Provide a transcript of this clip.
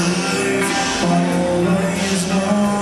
I always known